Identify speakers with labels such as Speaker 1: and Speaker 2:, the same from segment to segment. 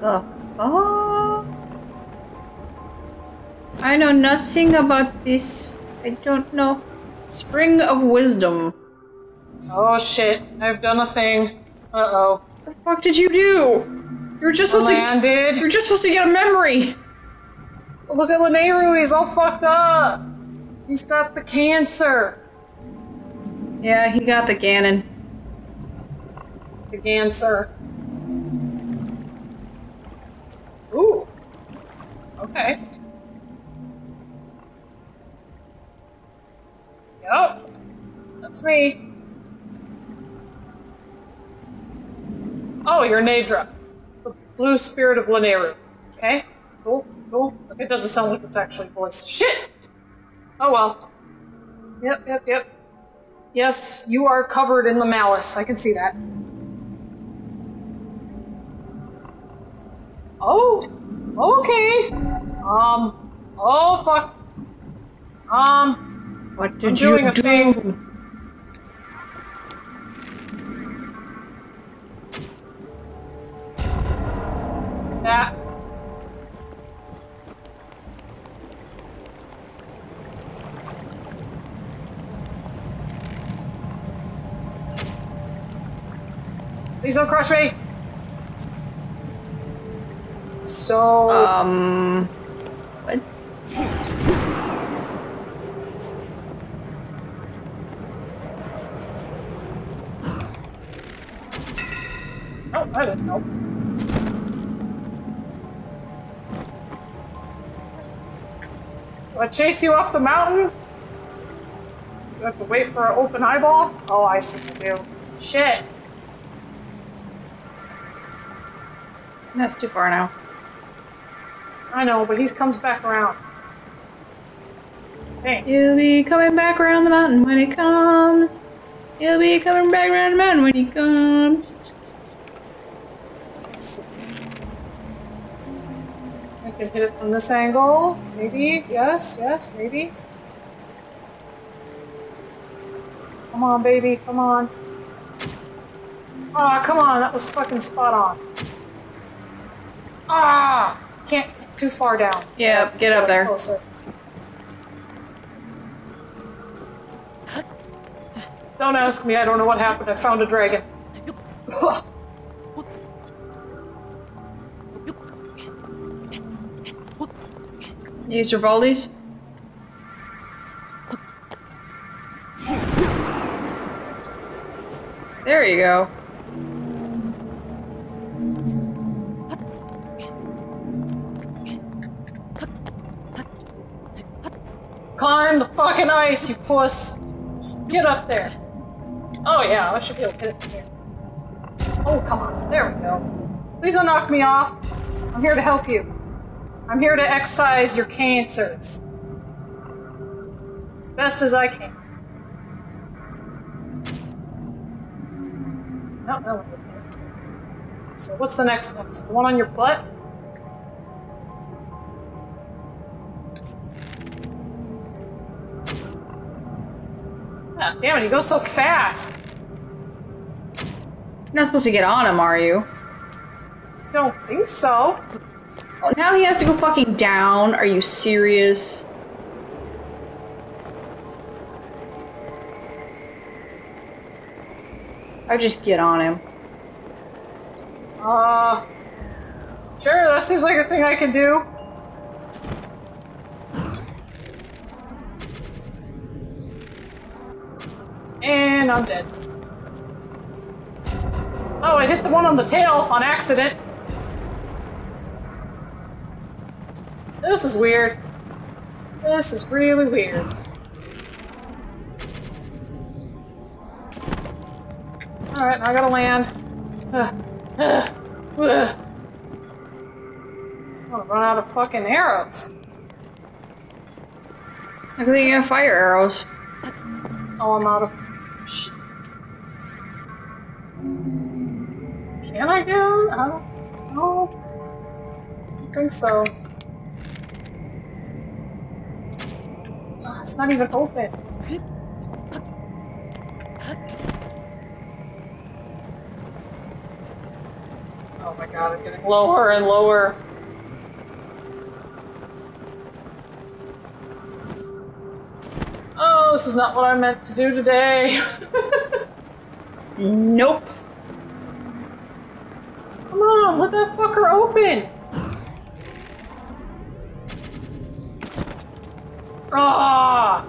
Speaker 1: the fuck? I know nothing about this. I don't know. Spring of Wisdom.
Speaker 2: Oh shit, I've done a thing. Uh-oh.
Speaker 1: What the fuck did you do? You're just supposed to.
Speaker 2: Landed.
Speaker 1: You're just supposed to get a memory.
Speaker 2: Look at Lanayru, he's all fucked up. He's got the cancer.
Speaker 1: Yeah, he got the Ganon.
Speaker 2: The cancer. Ooh. Okay. Yep. That's me. Oh, you're Naydra. The blue spirit of Lanayru. Okay. Cool. Cool. It doesn't sound like it's actually voiced. Shit! Oh well. Yep, yep, yep. Yes, you are covered in the malice. I can see that. Oh, okay. Um, oh fuck. Um,
Speaker 1: What did
Speaker 2: I'm
Speaker 1: you
Speaker 2: doing a
Speaker 1: do?
Speaker 2: thing. that. Please don't crush me. So.
Speaker 1: Um. What?
Speaker 2: Oh, I didn't know. Do I chase you up the mountain? Do I have to wait for an open eyeball? Oh, I see you do. Shit.
Speaker 1: That's too far now.
Speaker 2: I know, but he comes back around. Hey,
Speaker 1: He'll be coming back around the mountain when he comes. He'll be coming back around the mountain when he comes.
Speaker 2: let's see. I can hit it from this angle. Maybe. Yes, yes, maybe. Come on, baby. Come on. Ah, come on. That was fucking spot on. Ah! Can't too far down.
Speaker 1: Yeah, get up there.
Speaker 2: Closer. Don't ask me. I don't know what happened. I found a dragon.
Speaker 1: Use your volleys. There you go.
Speaker 2: Climb the fucking ice, you puss! Just get up there. Oh yeah, I should be able to get it from here. Oh, come on. There we go. Please don't knock me off. I'm here to help you. I'm here to excise your cancers. As best as I can. No, no, no. So what's the next one? Is the one on your butt? Damn it, he goes so fast.
Speaker 1: You're not supposed to get on him, are you?
Speaker 2: Don't think so.
Speaker 1: Oh, now he has to go fucking down. Are you serious? I just get on him.
Speaker 2: Uh, sure, that seems like a thing I can do. And I'm dead. Oh, I hit the one on the tail on accident. This is weird. This is really weird. Alright, I gotta land. Ugh. Ugh. Ugh. I'm gonna run out of fucking arrows.
Speaker 1: I think you have fire arrows.
Speaker 2: Oh, I'm out of. Can I get on? I don't know. I don't think so. Ah, it's not even open. Oh my god, I'm getting lower and lower. Oh, this is not what I meant to do today.
Speaker 1: Nope.
Speaker 2: On, let that fucker open. Ah!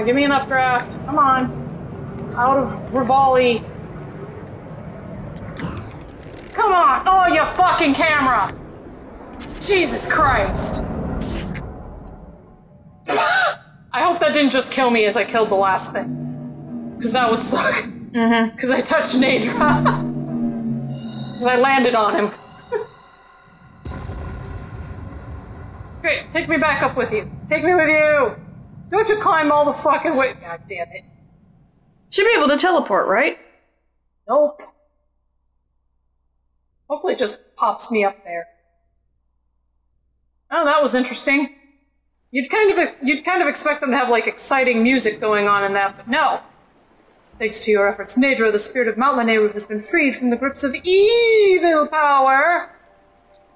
Speaker 2: On, give me an updraft. Come on. Out of Revali. Come on! Oh, you fucking camera! Jesus Christ! I hope that didn't just kill me as I killed the last thing. Because that would suck.
Speaker 1: Mm-hmm.
Speaker 2: Because I touched Naydra. Because I landed on him. Great, take me back up with you. Take me with you! Don't you climb all the fucking way. God damn it.
Speaker 1: Should be able to teleport, right?
Speaker 2: Nope. Hopefully it just pops me up there. Oh, that was interesting. You'd kind of you'd kind of expect them to have like exciting music going on in that, but no. Thanks to your efforts, Naydra, the spirit of Mount Lanayru, has been freed from the grips of evil power.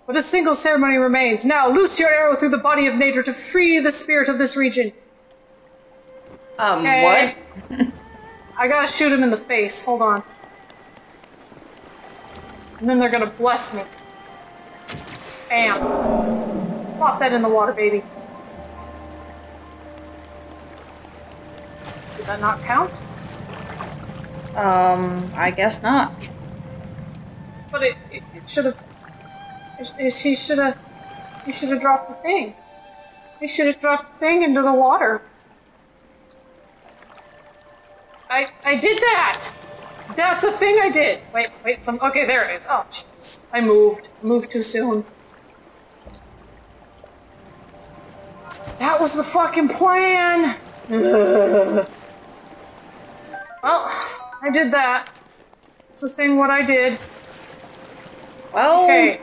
Speaker 2: But a single ceremony remains. Now, loose your arrow through the body of Naydra to free the spirit of this region.
Speaker 1: Um,
Speaker 2: Okay.
Speaker 1: what?
Speaker 2: I gotta shoot him in the face. Hold on. And then they're gonna bless me. Bam. Plop that in the water, baby. Did that not count?
Speaker 1: Um, I guess not.
Speaker 2: But it, it, it should have. He should have. He should have dropped the thing. He should have dropped the thing into the water. I I did that. That's a thing I did. Wait, wait. Some. Okay, there it is. Oh, jeez. I moved. Moved too soon. That was the fucking plan. Ugh. Well, I did that. It's a thing what I did.
Speaker 1: Well,
Speaker 2: Okay.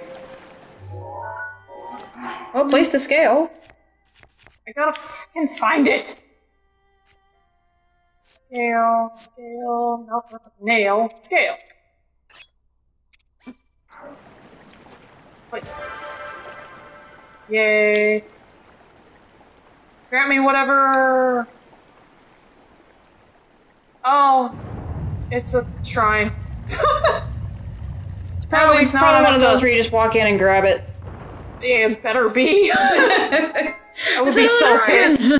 Speaker 1: well, place the scale.
Speaker 2: I gotta fucking find it. Scale, scale. Nope, that's a nail. Scale. Place. Yay. Grant me whatever. Oh, it's a shrine.
Speaker 1: Probably,
Speaker 2: least
Speaker 1: probably one of those
Speaker 2: to-
Speaker 1: where you just walk in and grab it.
Speaker 2: Yeah, it better be. I would be so pissed.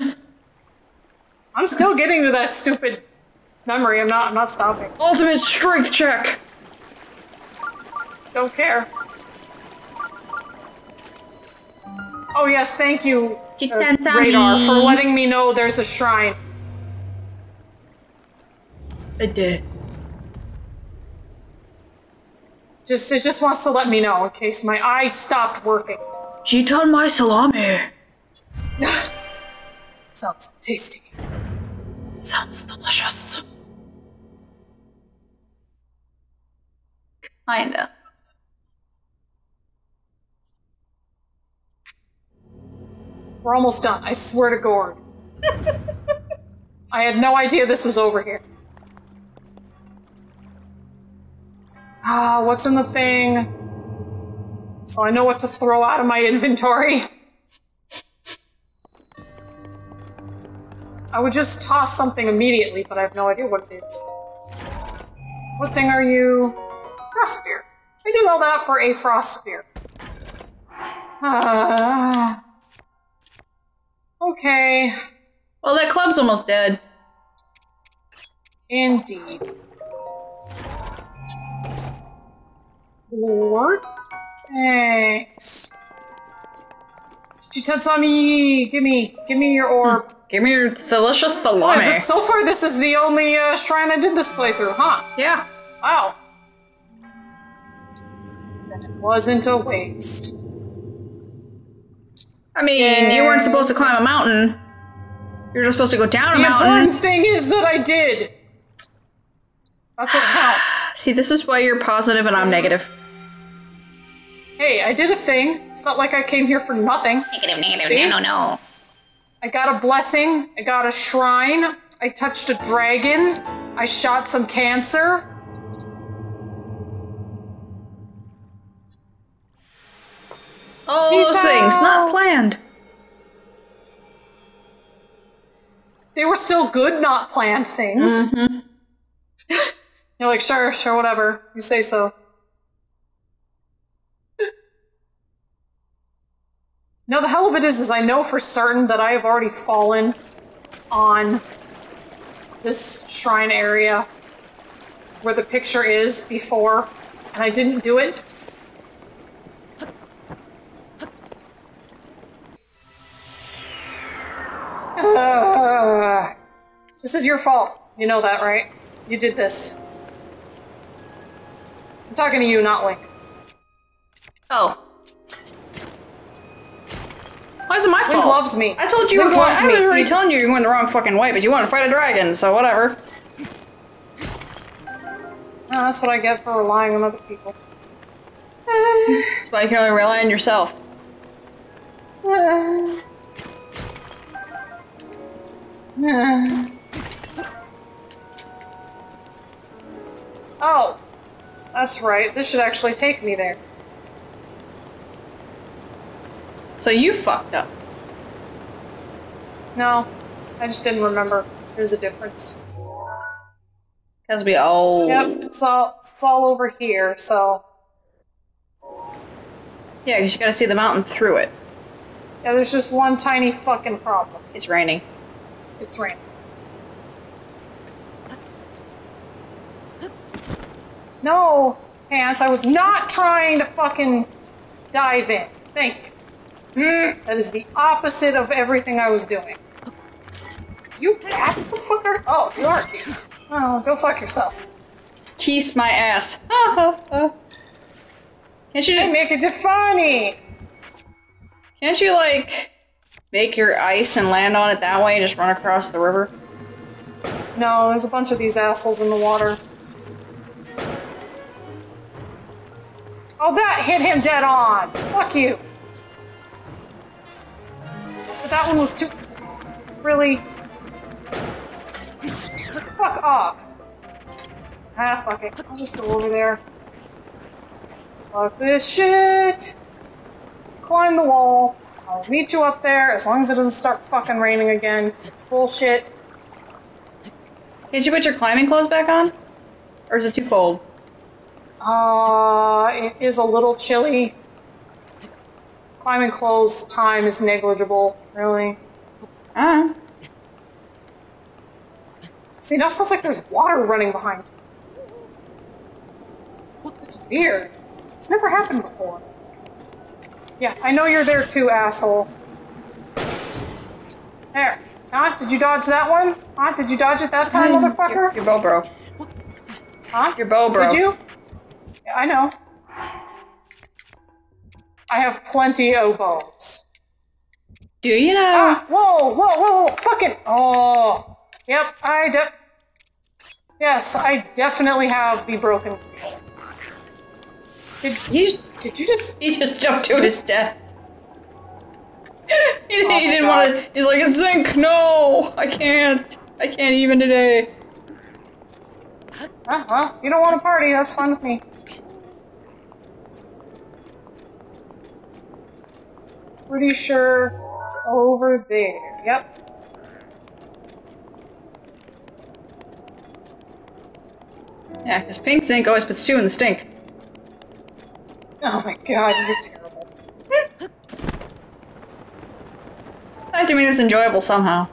Speaker 2: I'm still getting to that stupid memory. I'm not. I'm not stopping.
Speaker 1: Ultimate strength check.
Speaker 2: Don't care. Oh yes, thank you, uh, Radar, for letting me know there's a shrine.
Speaker 1: I did.
Speaker 2: Just it just wants to let me know in case my eyes stopped working.
Speaker 1: Chitan my salami.
Speaker 2: Sounds tasty.
Speaker 1: Sounds delicious. Kinda.
Speaker 2: We're almost done. I swear to Gord. I had no idea this was over here. Ah, what's in the thing? So I know what to throw out of my inventory. I would just toss something immediately, but I have no idea what it is. What thing are you? Frost spear. I did all that for a frost spear. Ah. Okay.
Speaker 1: Well, that club's almost dead.
Speaker 2: Indeed. Lord? Thanks. Chitatsami! Give me, give me your orb.
Speaker 1: Give me your delicious salami.
Speaker 2: but so far, this is the only uh, shrine I did this playthrough, huh?
Speaker 1: yeah.
Speaker 2: Wow. Then it wasn't a waste.
Speaker 1: I mean, you weren't supposed to climb a mountain. You're just supposed to go down a
Speaker 2: The
Speaker 1: mountain.
Speaker 2: The important thing is that I did. That's what counts.
Speaker 1: See, this is why you're positive and I'm negative.
Speaker 2: Hey, I did a thing. It's not like I came here for nothing.
Speaker 3: Negative, negative,
Speaker 2: See?
Speaker 3: no, no, no.
Speaker 2: I got a blessing. I got a shrine. I touched a dragon. I shot some cancer.
Speaker 1: All
Speaker 2: Peace
Speaker 1: those oh,
Speaker 2: things,
Speaker 1: not planned.
Speaker 2: They were still good, not planned things. Mm-hmm. You're like, sure, sure, whatever. You say so. No, the hell of it is, is I know for certain that I have already fallen on this shrine area where the picture is before, and I didn't do it. This is your fault. You know that, right? You did this. I'm talking to you, not Link.
Speaker 1: Oh. Why is it my
Speaker 2: Link
Speaker 1: fault?
Speaker 2: loves me.
Speaker 1: I told you
Speaker 2: Link
Speaker 1: going. I was
Speaker 2: me.
Speaker 1: already telling you you're going the wrong fucking way, but you want to fight a dragon, so whatever.
Speaker 2: Oh, that's what I get for relying on other people.
Speaker 1: That's why you can only rely on yourself. Ah. Ah.
Speaker 2: Oh, that's right. This should actually take me there.
Speaker 1: So you fucked up.
Speaker 2: No, I just didn't remember. There's a difference.
Speaker 1: Because we all.
Speaker 2: Yep, it's all it's all over here. So
Speaker 1: Yeah, because you gotta see the mountain through it.
Speaker 2: yeah, there's just one tiny fucking problem.
Speaker 1: It's raining.
Speaker 2: It's raining. No, pants. I was not trying to fucking dive in. Thank you. That is the opposite of everything I was doing. You cat the fucker? Oh, you are Keys. Oh, go fuck yourself.
Speaker 1: Kiss my ass. Ha ha ha. Can't you?
Speaker 2: Hey, make it to funny.
Speaker 1: Can't you like make your ice and land on it that way and just run across the river?
Speaker 2: No, there's a bunch of these assholes in the water. Oh, that hit him dead on. Fuck you. But that one was too. Really? Fuck off. Ah, fuck it. I'll just go over there. Fuck this shit. Climb the wall. I'll meet you up there as long as it doesn't start fucking raining again, it's bullshit.
Speaker 1: Can't you put your climbing clothes back on? Or is it too cold?
Speaker 2: Uh, it is a little chilly. Climbing clothes time is negligible, really.
Speaker 1: Ah.
Speaker 2: See, now it sounds like there's water running behind you. It's weird. It's never happened before. Yeah, I know you're there too, asshole. There. Huh? Did you dodge that one? Huh? Did you dodge it that time, motherfucker?
Speaker 1: Your, your bow bro.
Speaker 2: Huh?
Speaker 1: Your bow bro.
Speaker 2: Did you? Yeah, I know. I have plenty of balls.
Speaker 1: Do you know?
Speaker 2: Ah, whoa, whoa, whoa, whoa, fucking, oh. Yep, I de- Yes, I definitely have the broken controller. Did,
Speaker 1: He,
Speaker 2: did you just,
Speaker 1: he just jumped to his death. he, he didn't want to. He's like, it's zinc. No, I can't. I can't even today.
Speaker 2: Uh huh. you don't want to party, that's fine with me. Pretty sure it's over there, yep.
Speaker 1: Yeah, because pink zinc always puts two in the stink.
Speaker 2: Oh my god, you're terrible.
Speaker 1: I have to mean it's enjoyable somehow.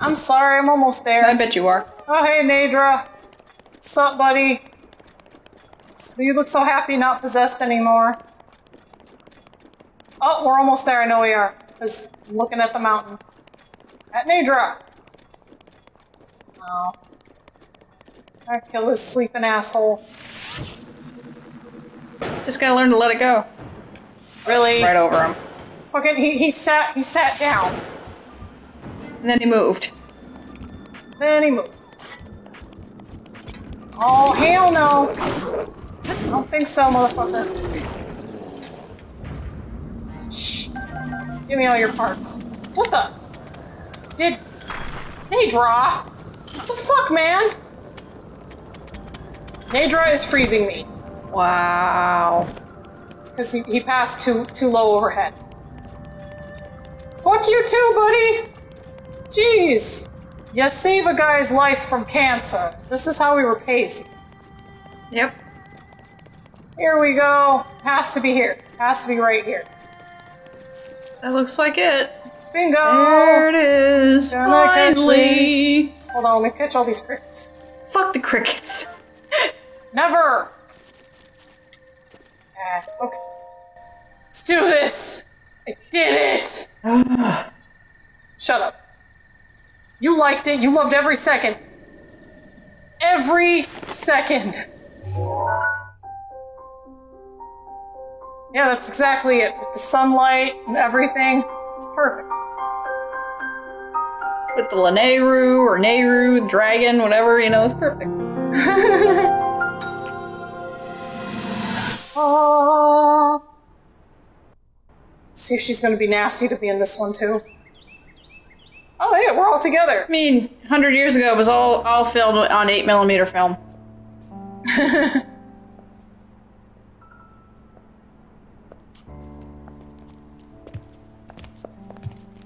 Speaker 2: I'm sorry, I'm almost there.
Speaker 1: I bet you are.
Speaker 2: Oh, hey, Naydra. Sup, buddy? You look so happy not possessed anymore. Oh, we're almost there. I know we are. Just looking at the mountain. At Naydra. Oh. I kill this sleeping asshole.
Speaker 1: Just gotta learn to let it go.
Speaker 2: Really?
Speaker 1: Right over him.
Speaker 2: Fucking he, he sat he sat down.
Speaker 1: And then he moved.
Speaker 2: Then he moved. Oh hell no. I don't think so, motherfucker. Shh. Give me all your parts. What the? Did. Naydra? What the fuck, man? Naydra is freezing me.
Speaker 1: Wow.
Speaker 2: Because he, he passed too too low overhead. Fuck you too, buddy! Jeez. You save a guy's life from cancer. This is how he repays you.
Speaker 1: Yep.
Speaker 2: Here we go. Has to be here. Has to be right here.
Speaker 1: That looks like it.
Speaker 2: Bingo!
Speaker 1: There it is. Finally.
Speaker 2: Hold on, let me catch all these crickets.
Speaker 1: Fuck the crickets.
Speaker 2: Never! Ah, okay. Let's do this! I did it! Shut up. You liked it, you loved every second. Every second. Yeah, that's exactly it. With the sunlight and everything. It's perfect.
Speaker 1: With the Lanayru or Nehru, dragon, whatever, you know, it's perfect.
Speaker 2: Oh. See if she's gonna be nasty to be in this one too. Oh yeah, we're all together.
Speaker 1: I mean, 100 years ago, it was all, all filmed on eight millimeter film.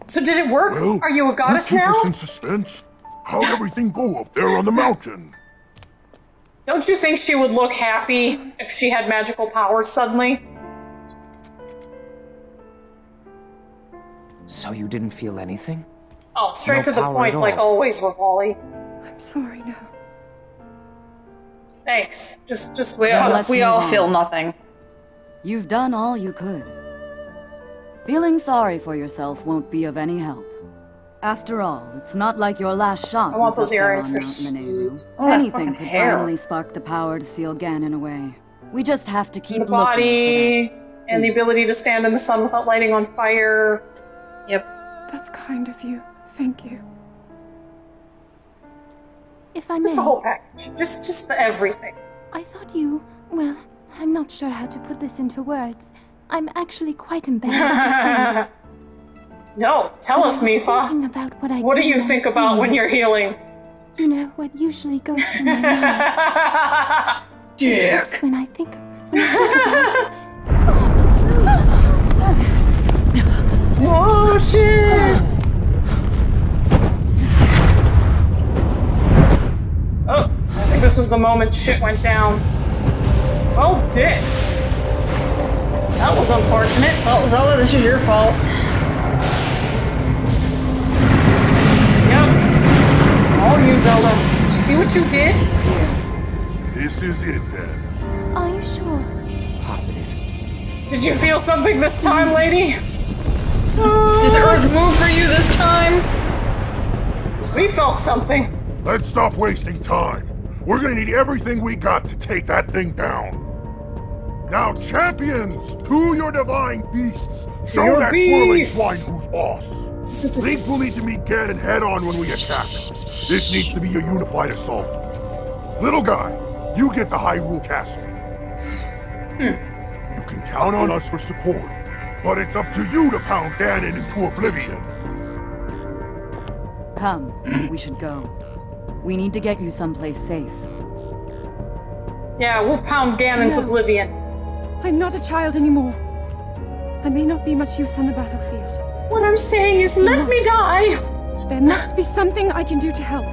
Speaker 2: So did it work?
Speaker 3: Well,
Speaker 2: Are you a goddess
Speaker 3: keep
Speaker 2: now?
Speaker 3: us in suspense. How'd everything go up there on the mountain?
Speaker 2: Don't you think she would look happy if she had magical powers suddenly?
Speaker 4: So you didn't feel anything?
Speaker 2: Oh, straight
Speaker 4: No
Speaker 2: to the point, like
Speaker 4: all.
Speaker 2: always, Wally.
Speaker 5: I'm sorry, no.
Speaker 2: Thanks. Just, just
Speaker 1: We
Speaker 2: cut
Speaker 1: all, we all feel nothing.
Speaker 6: You've done all you could. Feeling sorry for yourself won't be of any help. After all, it's not like your last shot.
Speaker 2: I want those earrings,
Speaker 6: on
Speaker 2: they're
Speaker 6: Mount
Speaker 1: Oh,
Speaker 6: Anything could
Speaker 1: hair.
Speaker 6: finally spark the power to seal Ganon away. We just have to keep
Speaker 2: the
Speaker 6: looking for
Speaker 2: body and the ability to stand in the sun without lighting on fire.
Speaker 1: Yep.
Speaker 5: That's kind of you. Thank you.
Speaker 7: If I
Speaker 2: Just
Speaker 7: may,
Speaker 2: the whole package. Just, just the everything.
Speaker 7: I thought you. Well, I'm not sure how to put this into words. I'm actually quite embarrassed to say it.
Speaker 2: No, tell us,
Speaker 7: Mipha. About what I
Speaker 2: What do you think about when you're healing?
Speaker 7: You know what usually goes through my mind
Speaker 1: Dick.
Speaker 7: when I think. When I
Speaker 2: oh shit! Oh, I think this was the moment shit went down. Oh, dicks. That was unfortunate.
Speaker 1: Well, Zelda, this is your fault.
Speaker 2: Yep. All you, Zelda. See what you did?
Speaker 3: This is it then.
Speaker 7: are you sure?
Speaker 4: Positive.
Speaker 2: Did you feel something this time, lady?
Speaker 1: Did the earth move for you this time?
Speaker 2: We felt something.
Speaker 3: Let's stop wasting time. We're gonna need everything we got to take that thing down. Now, champions, to your divine beasts. Show
Speaker 2: your
Speaker 3: that swirling
Speaker 2: beasts.
Speaker 3: swine who's boss. Link will need to meet Ganon head on when we attack. This needs to be a unified assault. Little guy, you get to Hyrule Castle. Hmm. You can count on us for support, but it's up to you to pound Ganon into oblivion.
Speaker 6: Come, we should go. We need to get you someplace safe.
Speaker 2: Yeah, we'll pound Ganon's oblivion.
Speaker 5: I'm not a child anymore. I may not be much use on the battlefield.
Speaker 2: What I'm saying is, let me die.
Speaker 5: There must be something I can do to help.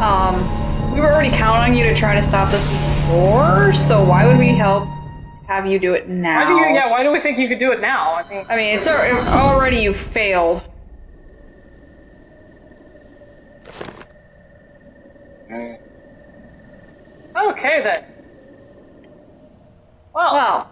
Speaker 1: Um, we were already counting on you to try to stop this before, so why would we help have you do it now?
Speaker 2: Why do you? Yeah, why do we think you could do it now? I mean,
Speaker 1: I mean, it's already you failed.
Speaker 2: okay then. Well,
Speaker 1: Well,